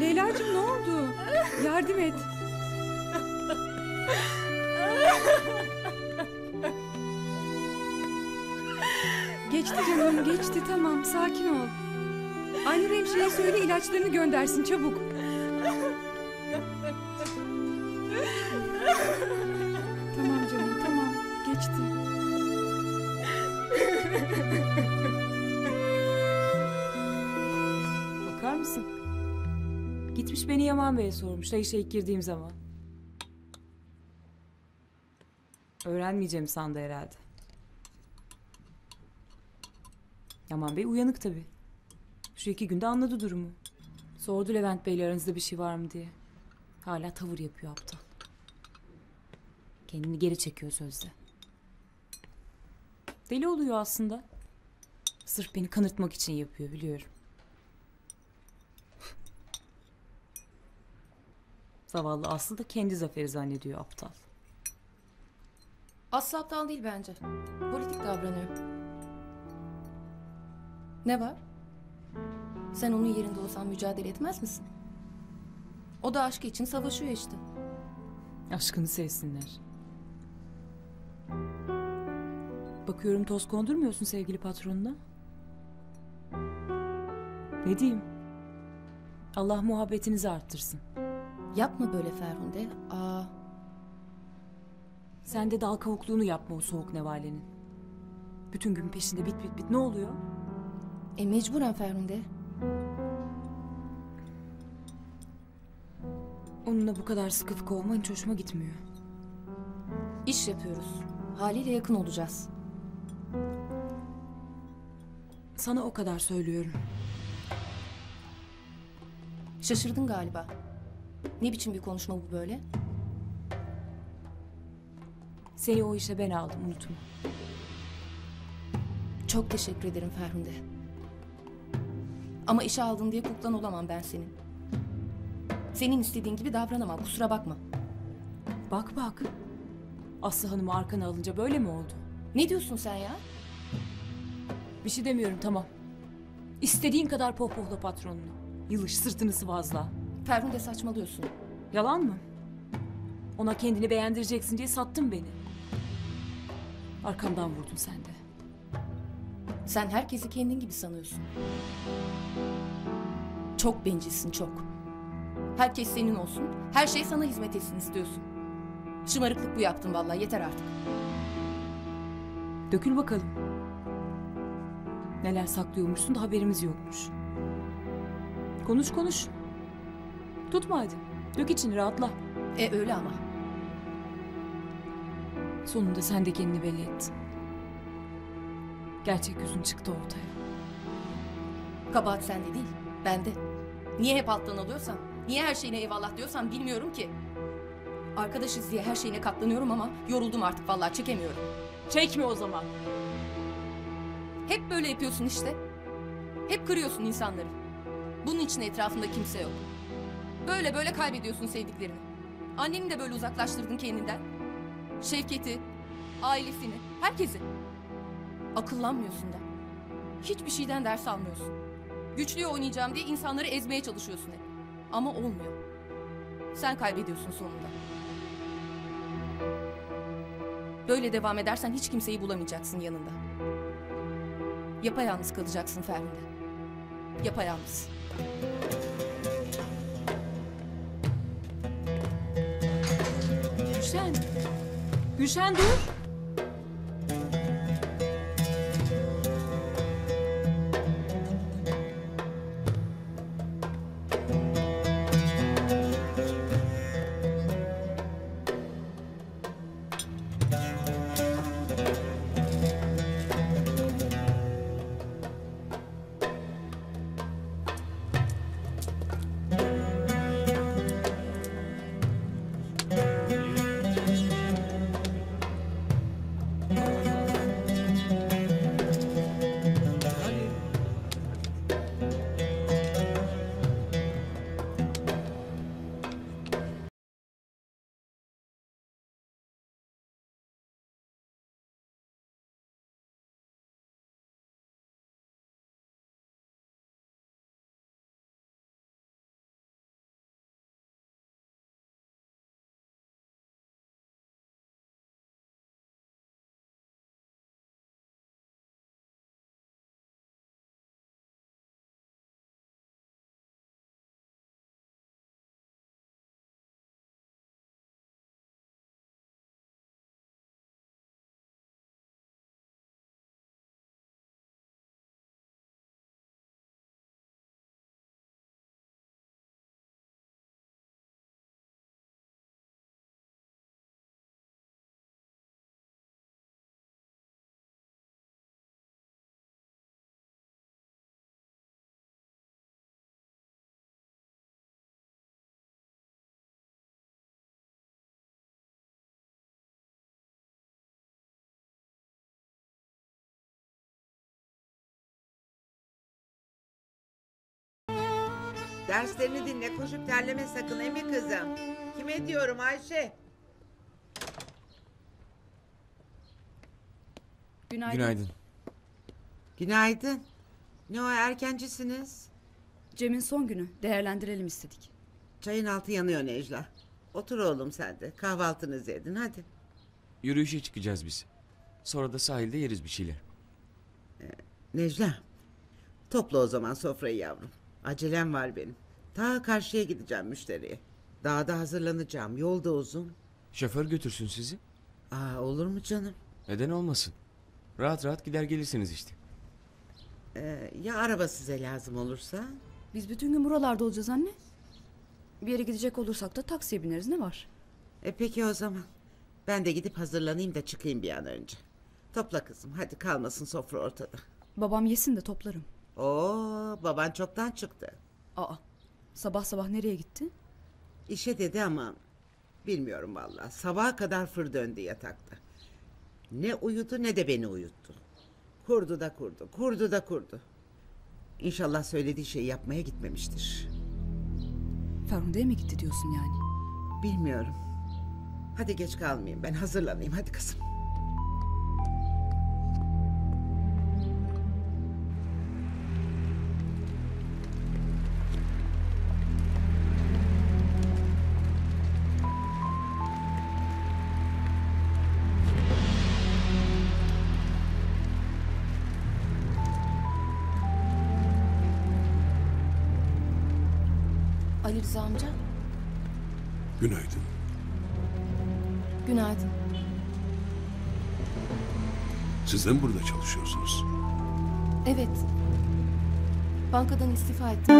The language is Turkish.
Leyla'cığım ne oldu? Yardım et. Geçti canım geçti tamam sakin ol. Aynur hemşireye söyle ilaçlarını göndersin çabuk. Tamam canım tamam geçti. Bakar mısın? Gitmiş beni Yaman Bey'e sormuş Ayşe ilk girdiğim zaman. Öğrenmeyeceğimi sandı herhalde. Yaman Bey uyanık tabii. Şu iki günde anladı durumu. Sordu Levent Bey'le aranızda bir şey var mı diye. Hala tavır yapıyor aptal. Kendini geri çekiyor sözde. Deli oluyor aslında. Sırf beni kanırtmak için yapıyor biliyorum. Zavallı Aslı da kendi zaferi zannediyor aptal. Aslı aptal değil bence. Politik davranıyor. Ne var? Sen onun yerinde olsan mücadele etmez misin? O da aşkı için savaşıyor işte. Aşkını sevsinler. Bakıyorum toz kondurmuyorsun sevgili patronuna. Ne diyeyim? Allah muhabbetinizi arttırsın. Yapma böyle Ferhunde. Aa, Sen de dal kavukluğunu yapma o soğuk nevalenin. Bütün gün peşinde bit bit bit ne oluyor? e mecburen Ferhunde. Onunla bu kadar sıkı fıkı olman hiç hoşuma gitmiyor. İş yapıyoruz. Haliyle yakın olacağız. Sana o kadar söylüyorum. Şaşırdın galiba. Ne biçim bir konuşma bu böyle? Seni o işe ben aldım unutma. Çok teşekkür ederim Ferhunde. Ama işe aldın diye kuklan olamam ben senin. Senin istediğin gibi davranamam kusura bakma. Bak bak. Aslı Hanım'ı arkana alınca böyle mi oldu? Ne diyorsun sen ya? Bir şey demiyorum tamam. İstediğin kadar pohpohla patronunu. Yılış sırtını sıvazla. Ferhunde saçmalıyorsun. Yalan mı? Ona kendini beğendireceksin diye sattın beni. Arkamdan vurdun sen de. Sen herkesi kendin gibi sanıyorsun. Çok bencilsin çok. Herkes senin olsun, her şey sana hizmet etsin istiyorsun. Şımarıklık bu yaptın vallahi yeter artık. Dökül bakalım. Neler saklıyormuşsun da haberimiz yokmuş. Konuş konuş. Tutma hadi. Dök içini rahatla. E öyle ama. Sonunda sen de kendini belli ettin. Gerçek yüzün çıktı ortaya. Kabahat sende değil, bende. Niye hep alttan alıyorsam, niye her şeyine eyvallah diyorsam bilmiyorum ki. Arkadaşız diye her şeyine katlanıyorum ama yoruldum artık vallahi çekemiyorum. Çekme o zaman. Hep böyle yapıyorsun işte. Hep kırıyorsun insanları. Bunun için etrafında kimse yok. Böyle böyle kaybediyorsun sevdiklerini. Anneni de böyle uzaklaştırdın kendinden. Şevket'i, ailesini, herkesi. Akıllanmıyorsun da. Hiçbir şeyden ders almıyorsun. Güçlüye oynayacağım diye insanları ezmeye çalışıyorsun hep. Ama olmuyor. Sen kaybediyorsun sonunda. Böyle devam edersen hiç kimseyi bulamayacaksın yanında. Yapayalnız kalacaksın Ferhunde. Yapayalnız. Gülşen. Gülşen dur. Derslerini dinle koşup terleme sakın emi kızım. Kime diyorum Ayşe? Günaydın. Günaydın. Günaydın. Ne o erkencisiniz? Cem'in son günü. Değerlendirelim istedik. Çayın altı yanıyor Necla. Otur oğlum sen de. Kahvaltınızı edin hadi. Yürüyüşe çıkacağız biz. Sonra da sahilde yeriz bir şeyler. Necla. Topla o zaman sofrayı yavrum. Acelem var benim. Ta karşıya gideceğim müşteriye. Dağda hazırlanacağım. Yol da uzun. Şoför götürsün sizi. Aa olur mu canım? Neden olmasın? Rahat rahat gider gelirsiniz işte. Ee, ya araba size lazım olursa? Biz bütün gün buralarda olacağız anne. Bir yere gidecek olursak da taksiye bineriz ne var? E peki o zaman. Ben de gidip hazırlanayım da çıkayım bir an önce. Topla kızım hadi kalmasın sofra ortada. Babam yesin de toplarım. Oo baban çoktan çıktı. Aa sabah sabah nereye gitti? İşe dedi ama bilmiyorum vallahi. Sabaha kadar fır döndü yatakta. Ne uyudu ne de beni uyuttu. Kurdu da kurdu, kurdu da kurdu. İnşallah söylediği şeyi yapmaya gitmemiştir. Ferhunde'ye mi gitti diyorsun yani? Bilmiyorum. Hadi geç kalmayayım ben hazırlanayım hadi kızım. Ali Rıza amca, Günaydın. günaydın. Siz de mi burada çalışıyorsunuz? Evet. Bankadan istifa ettim.